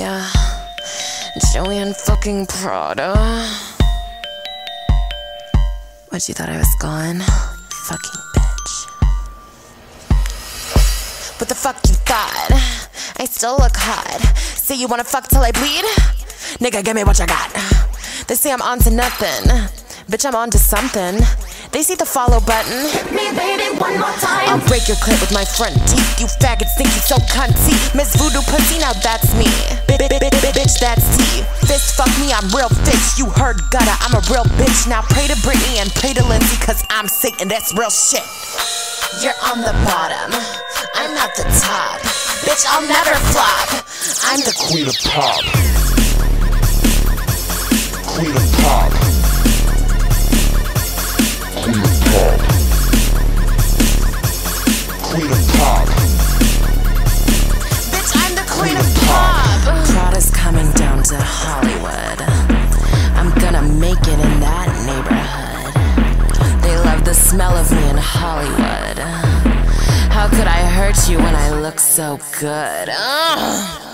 Yeah, and fucking Prada. What, you thought I was gone? Fucking bitch. What the fuck you thought? I still look hot. Say you wanna fuck till I bleed? Nigga, give me what you got. They say I'm onto nothing. Bitch, I'm onto something. They see the follow button. Me baby one more time. I'll break your clip with my front teeth. You faggots think you so cunty. Miss Voodoo Pussy, now that's me. Bitch, that's T. Fist fuck me, I'm real fish. You heard gutter, I'm a real bitch. Now pray to Britney and pray to Lindsay, cause I'm Satan, that's real shit. You're on the bottom, I'm not the top. Bitch, I'll never flop. I'm the Queen of pop. Queen of pop. Queen of pop. Bitch, I'm the queen of pop. Prada's coming down to Hollywood. I'm gonna make it in that neighborhood. They love the smell of me in Hollywood. How could I hurt you when I look so good? Ugh.